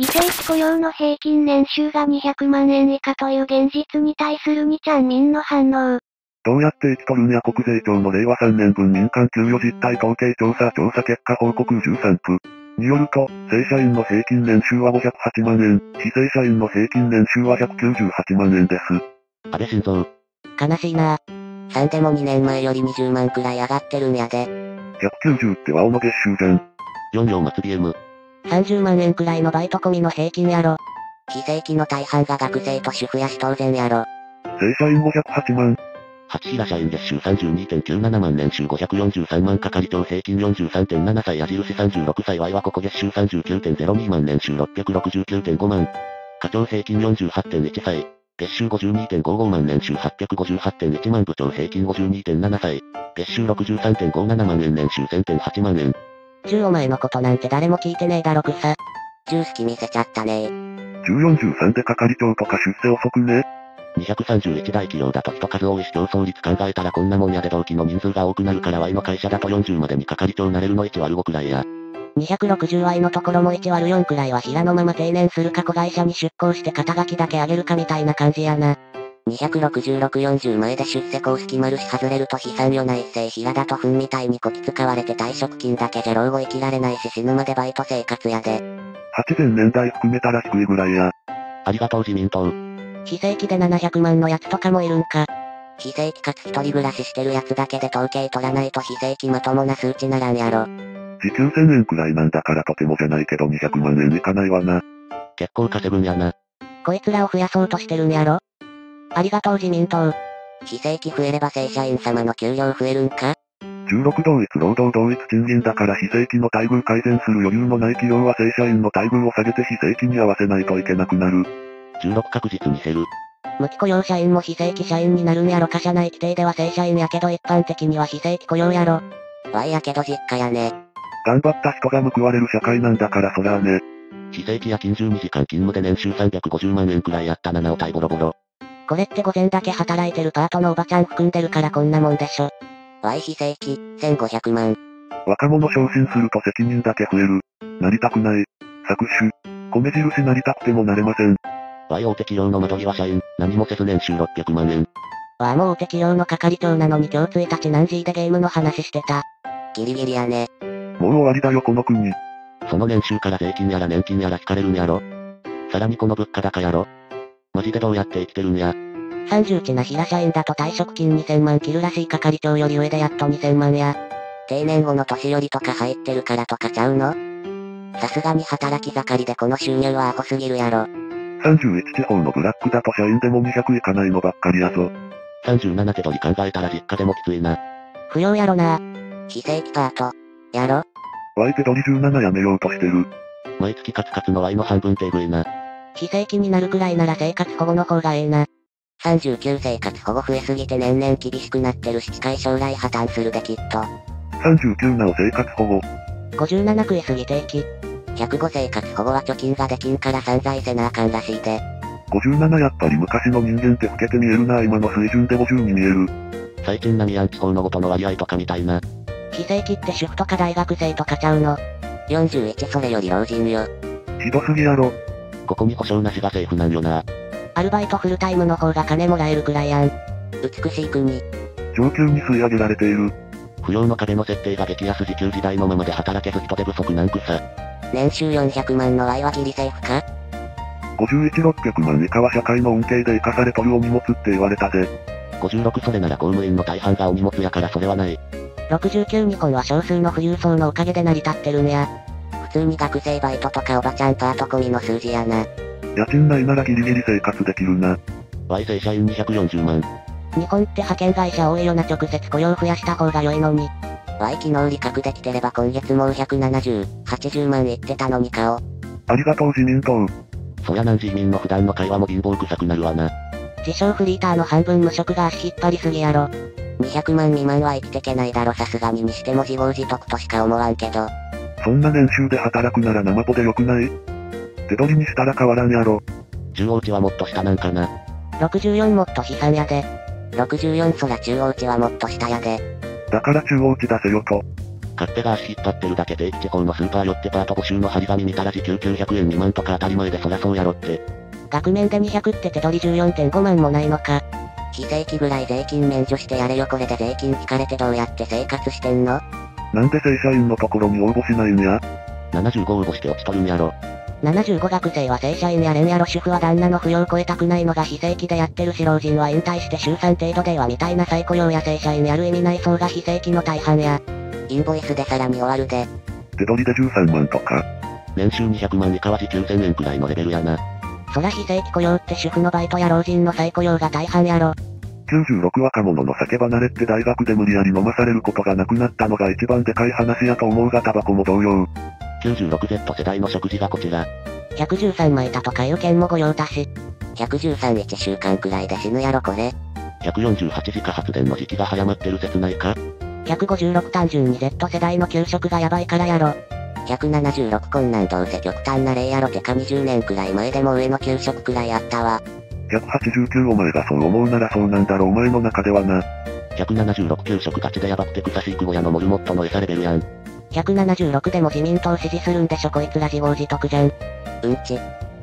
非正規雇用の平均年収が200万円以下という現実に対する2ちゃん民の反応。どうやって生きとるんや国税庁の令和3年分民間給与実態統計調査調査結果報告13区。によると、正社員の平均年収は508万円、非正社員の平均年収は198万円です。安倍晋三。悲しいな。3でも2年前より20万くらい上がってるんやで。190ってワオの月収じゃん。4両末 BM。30万円くらいのバイト込みの平均やろ。非正規の大半が学生と主婦やし当然やろ。正社員508万。八平社員月収32.97万年収543万係長平均43.7歳矢印36歳 Y はここ月収39.02万年収669.5万。課長平均48.1歳。月収52.55万年収858.1万部長平均52.7歳。月収63.57万円年収1000.8万円。10お前のことなんて誰も聞いてねえだろくさ。10好き見せちゃったね14、13で係長とか出世遅くね231大企業だと人数多いし競争率考えたらこんなもんやで同期の人数が多くなるから Y の会社だと40までに係長なれるの1割5くらいや。260 Y のところも1割4くらいは平のまま定年する過去会社に出向して肩書きだけ上げるかみたいな感じやな。266-40前で出世公式丸し外れると悲惨よな一世平田と糞みたいにこき使われて退職金だけじゃ老後生きられないし死ぬまでバイト生活やで。8000年代含めたら低いぐらいや。ありがとう自民党。非正規で700万のやつとかもいるんか。非正規かつ一人暮らししてるやつだけで統計取らないと非正規まともな数値ならんやろ。時給1000円くらいなんだからとてもじゃないけど200万円いかないわな。結構稼ぐんやな。こいつらを増やそうとしてるんやろありがとう自民党。非正規増えれば正社員様の給料増えるんか？16同一労働同一賃金だから非正規の待遇改善する余裕のない企業は正社員の待遇を下げて非正規に合わせないといけなくなる。16確実に減る。無期雇用社員も非正規社員になるんやろか社内規定では正社員やけど一般的には非正規雇用やろ。わいやけど実家やね。頑張った人が報われる社会なんだからそりゃあね。非正規や近12時間勤務で年収350万円くらいあったななおたいボロボロ。これって午前だけ働いてるパートのおばちゃん含んでるからこんなもんでしょ。Y 非正規、1500万。若者昇進すると責任だけ増える。なりたくない。搾取。米印なりたくてもなれません。Y 大手企業の窓際社員、何もせず年収600万円。わあもう大手企業の係長なのに今日1日何時でゲームの話してた。ギリギリやね。もう終わりだよこの国。その年収から税金やら年金やら引かれるんやろ。さらにこの物価高やろ。マジでどうやって生きてるんや。30地な平社員だと退職金2000万切るらしい係長より上でやっと2000万や。定年後の年寄りとか入ってるからとかちゃうの？さすがに働き盛りでこの収入はアホすぎるやろ。31地方のブラックだと社員でも200いかないのばっかりやぞ。37手取り考えたら実家でもきついな。不要やろな。非正規パート。やろ ?Y 手取り17やめようとしてる。毎月カツカツの Y の半分程度いな。非正規になるくらいなら生活保護の方がええな。39生活保護増えすぎて年々厳しくなってるし近い将来破綻するできっと。39なお生活保護。57食いすぎ定期。105生活保護は貯金ができんから散財せなあかんらしいで。57やっぱり昔の人間って老けて見えるな今の水準で50に見える。最近何やん地方のごとの割合とかみたいな。非正規って主婦とか大学生とかちゃうの。41それより老人よ。ひどすぎやろ。ここに保証なしがセーフなんよな。アルバイトフルタイムの方が金もらえるくらいやん。美しい国。上級に吸い上げられている。不要の壁の設定が激安時給時代のままで働けず人手不足なんくさ。年収400万の Y はギリセーフか ?51、600万以下は社会の恩恵で生かされとるお荷物って言われたぜ。56それなら公務員の大半がお荷物やからそれはない。69日本は少数の富裕層のおかげで成り立ってるんや。普通に学生バイトとかおばちゃんパート込みの数字やな。家賃内ならギリギリ生活できるな。Y 正社員240万。日本って派遣会社多いよな直接雇用増やした方が良いのに。Y 昨日利確できてれば今月もう170、80万いってたのに顔。ありがとう自民党。そりゃなん自民の普段の会話も貧乏臭くなるわな。自称フリーターの半分無職が足引っ張りすぎやろ。200万未満は生きてけないだろさすがににしても自業自得としか思わんけど。そんな年収で働くなら生ポでよくない？手取りにしたら変わらんやろ。中央値はもっと下なんかな。64もっと悲惨やで。64そら中央値はもっと下やで。だから中央値出せよと。勝手が足引っ張ってるだけで地方のスーパー寄ってパート募集の張り紙見たら時給900円2万とか当たり前でそらそうやろって。額面で200って手取り14.5万もないのか。非正規ぐらい税金免除してやれよこれで税金引かれてどうやって生活してんの？なんで正社員のところに応募しないんや75応募して落ちとるんやろ。75学生は正社員やれんやろ主婦は旦那の扶養を超えたくないのが非正規でやってるし老人は引退して週3程度ではみたいな再雇用や正社員やる意味ない層が非正規の大半や。インボイスでさらに終わるで。手取りで13万とか。年収200万以下は時給1000円くらいのレベルやな。そら非正規雇用って主婦のバイトや老人の再雇用が大半やろ。96若者の酒離れって大学で無理やり飲まされることがなくなったのが一番でかい話やと思うがタバコも同様。96Z 世代の食事がこちら。113枚たとかいう件も御用達。113 1週間くらいで死ぬやろこれ。148時化発電の時期が早まってる説ないか156単純に Z 世代の給食がやばいからやろ。176こんなんどうせ極端な例やろてか20年くらい前でも上の給食くらいあったわ。189お前がそう思うならそうなんだろお前の中ではな。176給食ガチでやばくて草飼育小屋のモルモットの餌レベルやん。176でも自民党支持するんでしょこいつら自業自得じゃん。うんち。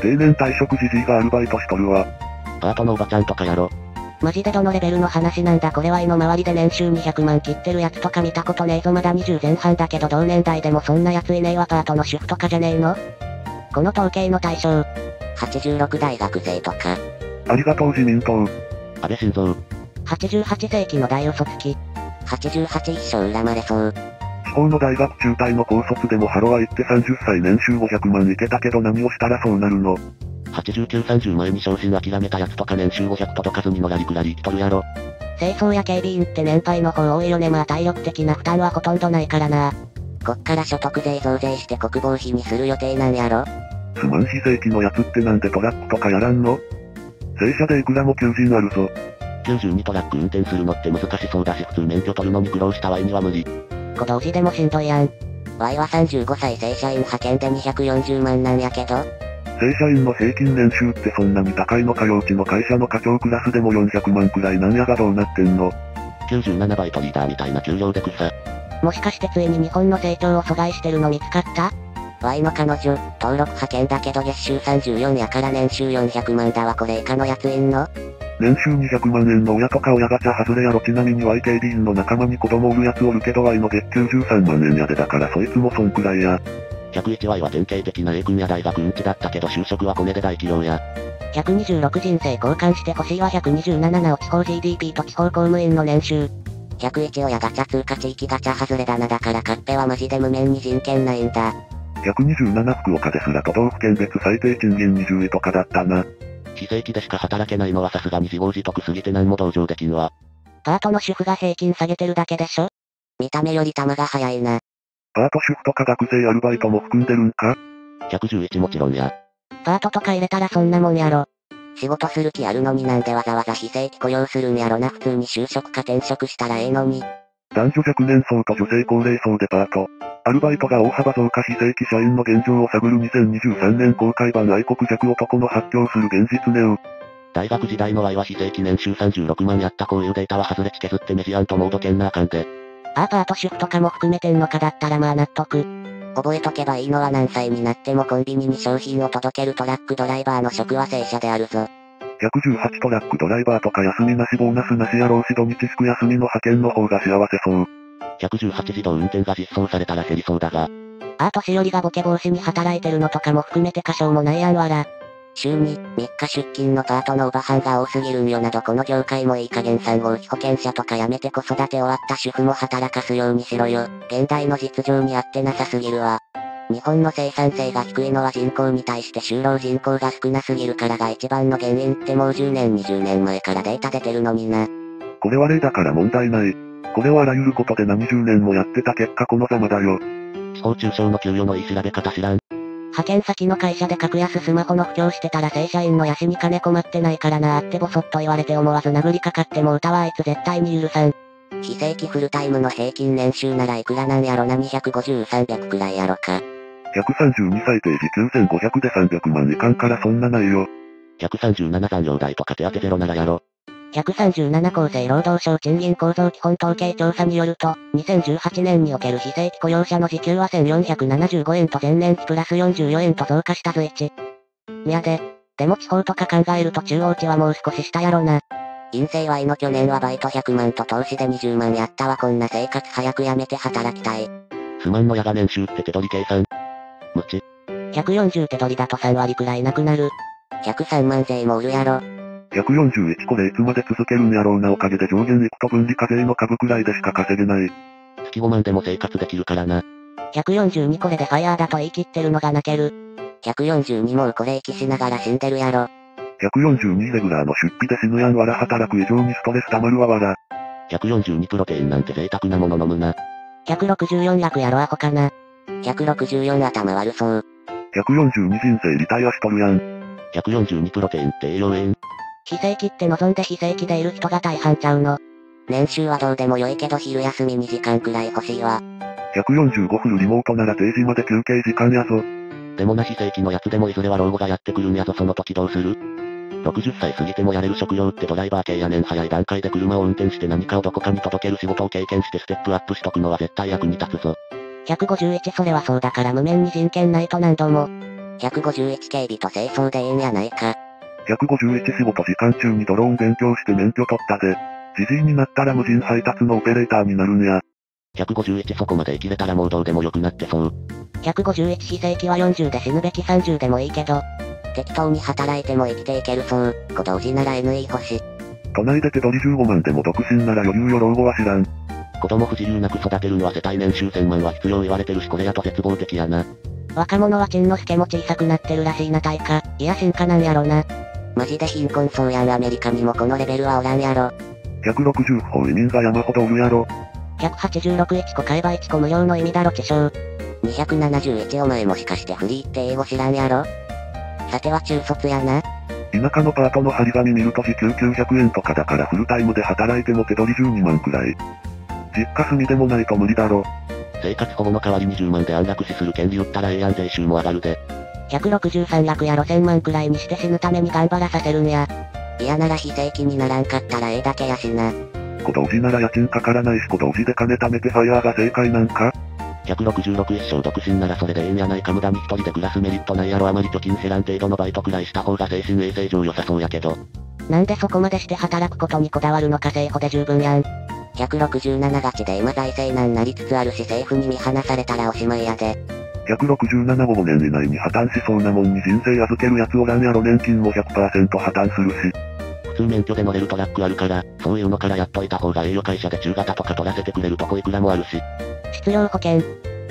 定年退職時じいがアルバイトしとるわ。パートのおばちゃんとかやろ。マジでどのレベルの話なんだこれは胃の周りで年収200万切ってるやつとか見たことねえぞまだ20前半だけど同年代でもそんなやついねえわパートの主婦とかじゃねえのこの統計の対象。86大学生とか。ありがとう自民党。安倍晋三。88世紀の大嘘つき。88一生恨まれそう。地方の大学中退の高卒でもハロワ行って30歳年収500万いけたけど何をしたらそうなるの？89、30前に昇進諦めたやつとか年収500届かずにのらりくらり生きとるやろ。清掃や警備員って年配の方多いよねまあ体力的な負担はほとんどないからな。こっから所得税増税して国防費にする予定なんやろすまん非正規のやつってなんでトラックとかやらんの？正社でいくらも求人あるぞ。92トラック運転するのって難しそうだし普通免許取るのに苦労したワイには無理。小同時でもしんどいやん。Y は35歳正社員派遣で240万なんやけど、正社員の平均年収ってそんなに高いのか用地の会社の課長クラスでも400万くらいなんやがどうなってんの97バイトリーダーみたいな給料で草。もしかしてついに日本の成長を阻害してるの見つかった？?Y の彼女、登録派遣だけど月収34やから年収400万だわこれ以下のやついんの？年収200万円の親とか親ガチャ外れやろちなみに YKB の仲間に子供おるやつおるけど Y の月給13万円やでだからそいつもそんくらいや。101Y は典型的な A 君や大学うんちだったけど就職はコネで大企業や。126人生交換してほしいは127なお地方 GDP と地方公務員の年収。101親ガチャ通貨地域ガチャ外れだなだからカッペはマジで無面に人権ないんだ。127福岡ですら都道府県別最低賃金20位とかだったな。非正規でしか働けないのはさすがに自業自得すぎて何も同情できんわ。パートの主婦が平均下げてるだけでしょ？見た目より玉が早いな。パート主婦とか学生アルバイトも含んでるんか？111もちろんや。パートとか入れたらそんなもんやろ。仕事する気あるのになんでわざわざ非正規雇用するんやろな普通に就職か転職したらええのに。男女若年層と女性高齢層でパート。アルバイトが大幅増加非正規社員の現状を探る2023年公開版愛国弱男の発表する現実ネオ。大学時代の Y は非正規年収36万やったこういうデータは外れ値削ってメジアンとモード圏なあかんで。あーパート主婦とかも含めてんのかだったらまあ納得。覚えとけばいいのは何歳になってもコンビニに商品を届けるトラックドライバーの職は正社であるぞ。118トラックドライバーとか休みなしボーナスなしやろうし土日祝休みの派遣の方が幸せそう。118自動運転が実装されたら減りそうだが。あー年寄りがボケ防止に働いてるのとかも含めて過小もないやんわら。週に3日出勤のパートのおばはんが多すぎるんよなどこの業界もいい加減産後期保険者とかやめて子育て終わった主婦も働かすようにしろよ。現代の実情に合ってなさすぎるわ。日本の生産性が低いのは人口に対して就労人口が少なすぎるからが一番の原因ってもう10年20年前からデータ出てるのにな。これは例だから問題ない。これはあらゆることで何十年もやってた結果このざまだよ。地方中小の給与のいい調べ方知らん。派遣先の会社で格安スマホの布教してたら正社員のヤシに金困ってないからなーってボソッと言われて思わず殴りかかっても歌はあいつ絶対に許さん。非正規フルタイムの平均年収ならいくらなんやろな250、300くらいやろか。132最低時9500で300万いかんからそんなないよ。137残業代とか手当ゼロならやろ。137厚生労働省賃金構造基本統計調査によると、2018年における非正規雇用者の時給は1475円と前年比プラス44円と増加したず1。宮で。でも地方とか考えると中央値はもう少し下やろな。陰性 Y の去年はバイト100万と投資で20万やったわこんな生活早くやめて働きたい。すまんのやが年収って手取り計算。無知。140手取りだと3割くらいなくなる。103万税もおるやろ。141これいつまで続けるんやろうなおかげで上限いくと分離課税の株くらいでしか稼げない。月5万でも生活できるからな。142これでファイヤーだと言い切ってるのが泣ける。142もうこれ息しながら死んでるやろ。142レグラーの出費で死ぬやんわら働く以上にストレス溜まるわわら。142プロテインなんて贅沢なもの飲むな。164楽やろアホかな。164頭悪そう。142人生リタイアしとるやん。142プロテインって栄養塩。非正規って望んで非正規でいる人が大半ちゃうの。年収はどうでもよいけど昼休み2時間くらい欲しいわ。145フルリモートなら定時まで休憩時間やぞ。でもな非正規のやつでもいずれは老後がやってくるんやぞその時どうする ?60 歳過ぎてもやれる職業ってドライバー系やねん早い段階で車を運転して何かをどこかに届ける仕事を経験してステップアップしとくのは絶対役に立つぞ。151それはそうだから無面に人権ないと何度も。151警備と清掃でええんやないか。151仕事時間中にドローン勉強して免許取ったぜ。じじいになったら無人配達のオペレーターになるんや。151そこまで生きれたらもうどうでもよくなってそう。151非正規は40で死ぬべき30でもいいけど。適当に働いても生きていけるそう。小同時なら NE 欲し。都内で手取り15万でも独身なら余裕よ老後は知らん。子供不自由なく育てるんは世帯年収1000万は必要言われてるしこれやと絶望的やな。若者はチンの助も小さくなってるらしいな大化。いや進化なんやろな。マジで貧困そうやんアメリカにもこのレベルはおらんやろ。160歩移民が山ほどおるやろ。186 1個買えば1個無料の意味だろ地匠。271お前もしかしてフリーって英語知らんやろさては中卒やな。田舎のパートの張り紙見ると時給900円とかだからフルタイムで働いても手取り12万くらい。実家住みでもないと無理だろ。生活保護の代わりに10万で安楽死する権利売ったらええやん税収も上がるで。163楽やろ1000万くらいにして死ぬために頑張らさせるんや。嫌なら非正規にならんかったらええだけやしな。小同時なら家賃かからないし小同時で金貯めてファイヤーが正解なんか？166一生独身ならそれでええんやないか無駄に一人で暮らすメリットないやろあまり貯金減らん程度のバイトくらいした方が精神衛生上良さそうやけど。なんでそこまでして働くことにこだわるのか政府で十分やん。167勝ちで今財政難なりつつあるし政府に見放されたらおしまいやで。167後5年以内に破綻しそうなもんに人生預けるやつおらんやろ年金も100%破綻するし。普通免許で乗れるトラックあるから、そういうのからやっといた方が栄誉会社で中型とか取らせてくれるとこいくらもあるし。失業保険。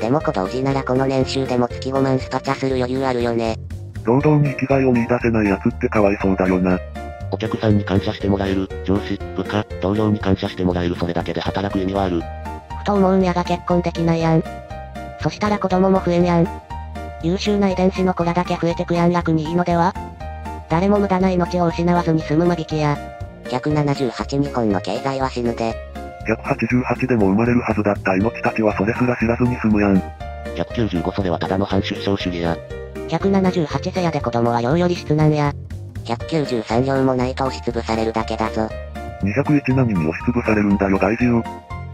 でも小同時ならこの年収でも月5万スパチャする余裕あるよね。労働に生きがいを見出せないやつってかわいそうだよな。お客さんに感謝してもらえる、上司、部下、同僚に感謝してもらえるそれだけで働く意味はある。ふと思うんやが結婚できないやん。そしたら子供も増えんやん。優秀な遺伝子の子らだけ増えてくやん楽にいいのでは？誰も無駄な命を失わずに済む間引きや。178日本の経済は死ぬで。188でも生まれるはずだった命たちはそれすら知らずに済むやん。195それはただの反出生主義や。178世やで子供は量より質なんや。193量もないと押しつぶされるだけだぞ。201何に押しつぶされるんだよ大事よ。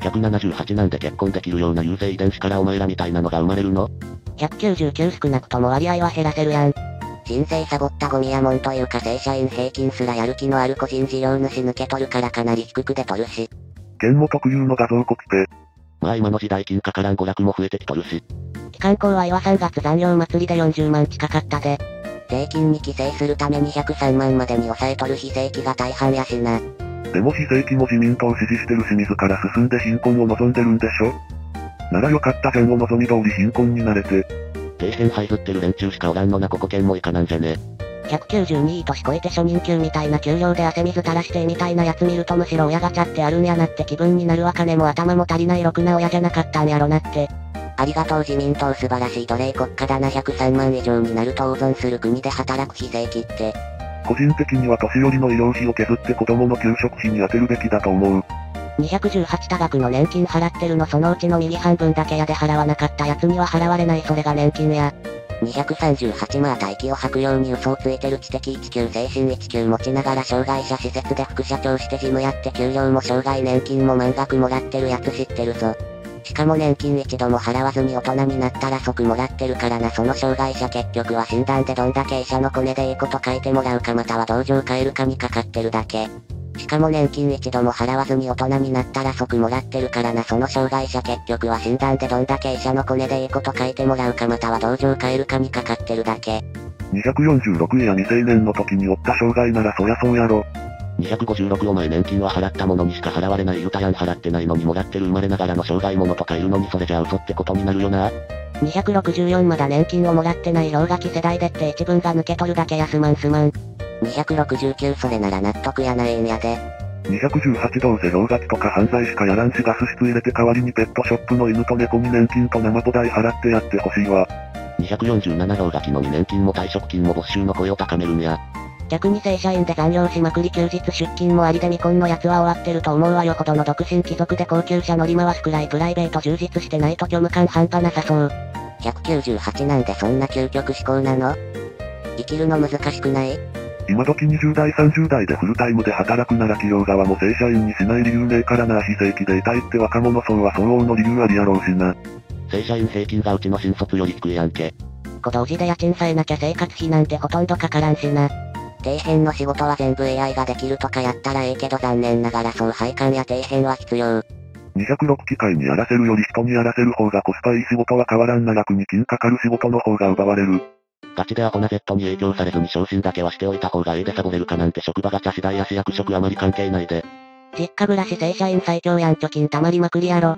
178なんで結婚できるような優勢遺伝子からお前らみたいなのが生まれるの ?199 少なくとも割合は減らせるやん。人生サボったゴミやもんというか正社員平均すらやる気のある個人事業主抜け取るからかなり低くで取るし。剣も特有の画像コピペ。まあ今の時代金かからん娯楽も増えてきとるし。期間校は岩3月残業祭りで40万近かったで。税金に規制するために103万までに抑えとる非正規が大半やしな。でも非正規も自民党を支持してるし自ら進んで貧困を望んでるんでしょ？ならよかったじゃんお望み通り貧困になれて。底辺這いずってる連中しかおらんのなここ県もいかなんじゃね。192位年越えて初任給みたいな給料で汗水垂らしてみたいなやつ見るとむしろ親ガチャってあるんやなって気分になるわ金も頭も足りないろくな親じゃなかったんやろなって。ありがとう自民党素晴らしい奴隷国家だな103万以上になると大損する国で働く非正規って。個人的には年寄りの医療費を削って子供の給食費に充てるべきだと思う。218多額の年金払ってるのそのうちの右半分だけやで払わなかったやつには払われないそれが年金や。238また息を吐くように嘘をついてる知的1級精神1級持ちながら障害者施設で副社長して事務やって給料も障害年金も満額もらってるやつ知ってるぞ。しかも年金一度も払わずに大人になったら即もらってるからなその障害者結局は診断でどんだけ医者のコネでいいこと書いてもらうかまたは同情変えるかにかかってるだけ。しかも年金一度も払わずに大人になったら即もらってるからなその障害者結局は診断でどんだけ医者のコネでいいこと書いてもらうかまたは同情変えるかにかかってるだけ。246円や未成年の時に負った障害ならそりゃそうやろ。256お前年金は払ったものにしか払われない言うたやん払ってないのにもらってる生まれながらの障害者とかいるのにそれじゃ嘘ってことになるよな。264まだ年金をもらってない氷河期世代でって一文が抜け取るだけやすまんすまん。269それなら納得やないんやで。218どうせ氷河期とか犯罪しかやらんしガス室入れて代わりにペットショップの犬と猫に年金と生母代払ってやってほしいわ。247氷河期のに年金も退職金も没収の声を高めるんや。逆に正社員で残業しまくり休日出勤もありで未婚のやつは終わってると思うわよほどの独身貴族で高級車乗り回すくらいプライベート充実してないと虚無感半端なさそう。198なんでそんな究極思考なの？生きるの難しくない？今時20代30代でフルタイムで働くなら企業側も正社員にしない理由ねえからな非正規でいたいって若者層は相応の理由ありやろうしな。正社員平均がうちの新卒より低いやんけ。小同時で家賃さえなきゃ生活費なんてほとんどかからんしな。底辺の仕事は全部 AI ができるとかやったらええけど残念ながらそう配管や底辺は必要。206機械にやらせるより人にやらせる方がコスパいい仕事は変わらんな楽に金かかる仕事の方が奪われる。ガチでアホな Z に影響されずに昇進だけはしておいた方がいいでサボれるかなんて職場ガチャ次第やし役職あまり関係ないで。実家暮らし正社員最強やん貯金たまりまくりやろ。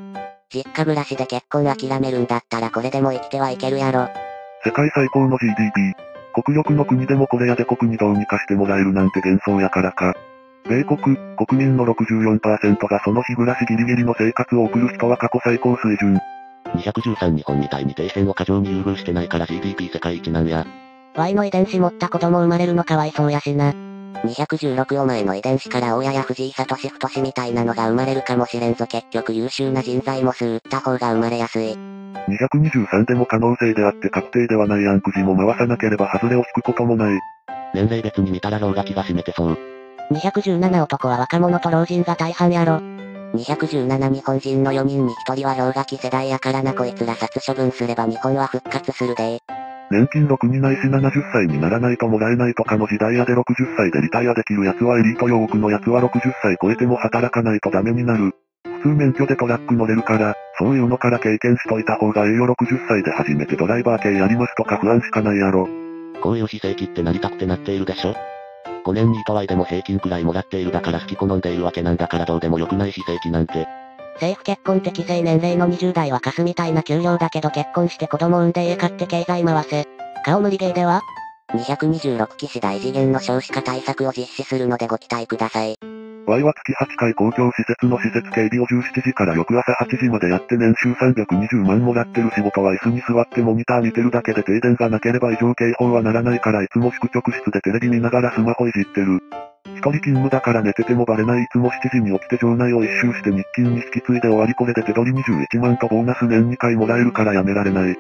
実家暮らしで結婚諦めるんだったらこれでも生きてはいけるやろ。世界最高の GDP。国力の国でもこれやで国にどうにかしてもらえるなんて幻想やからか。米国、国民の64%がその日暮らしギリギリの生活を送る人は過去最高水準。213日本みたいに底辺を過剰に優遇してないから GDP 世界一なんや。Y の遺伝子持った子供生まれるのかわいそうやしな。216お前の遺伝子から親や藤井聡太志みたいなのが生まれるかもしれんぞ結局優秀な人材も数打った方が生まれやすい。223でも可能性であって確定ではない暗くじも回さなければ外れを引くこともない。年齢別に見たら氷河期が占めてそう。217男は若者と老人が大半やろ。217日本人の4人に1人は氷河期世代やからなこいつら殺処分すれば日本は復活するで年金6にないし70歳にならないともらえないとかの時代やで60歳でリタイアできる奴はエリートよ多くの奴は60歳超えても働かないとダメになる。普通免許でトラック乗れるから、そういうのから経験しといた方がええよ60歳で初めてドライバー系やりますとか不安しかないやろ。こういう非正規ってなりたくてなっているでしょ ?5 年にとはいでも平均くらいもらっているだから好き好んでいるわけなんだからどうでもよくない非正規なんて。政府結婚適正年齢の20代はカスみたいな給料だけど結婚して子供産んで家買って経済回せ。顔無理ゲーでは ?226 期市大次元の少子化対策を実施するのでご期待ください。Y は月8回公共施設の施設警備を17時から翌朝8時までやって年収320万もらってる仕事は椅子に座ってモニター見てるだけで停電がなければ異常警報はならないからいつも宿直室でテレビ見ながらスマホいじってる。一人勤務だから寝ててもバレないいつも7時に起きて場内を一周して日勤に引き継いで終わりこれで手取り21万とボーナス年2回もらえるからやめられない。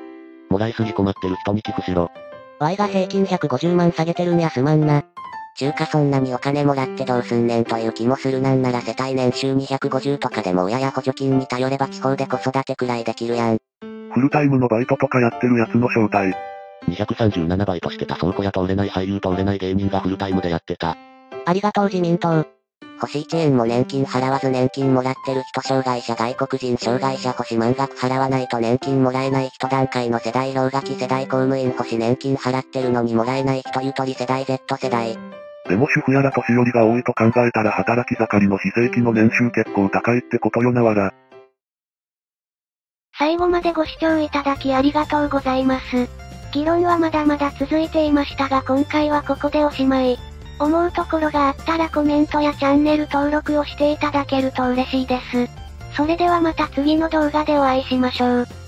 もらいすぎ困ってる人に寄付しろ。Y が平均150万下げてるんやすまんな。中華そんなにお金もらってどうすんねんという気もするなんなら世帯年収250とかでも親や補助金に頼れば地方で子育てくらいできるやん。フルタイムのバイトとかやってるやつの正体。237バイトしてた倉庫や通れない俳優通れない芸人がフルタイムでやってた。ありがとう自民党。星1円も年金払わず年金もらってる人障害者外国人障害者星満額払わないと年金もらえない人段階の世代氷河期世代公務員星年金払ってるのにもらえない人ゆとり世代 Z 世代。でも主婦やら年寄りが多いと考えたら働き盛りの非正規の年収結構高いってことよなわら。最後までご視聴いただきありがとうございます。議論はまだまだ続いていましたが今回はここでおしまい。思うところがあったらコメントやチャンネル登録をしていただけると嬉しいです。それではまた次の動画でお会いしましょう。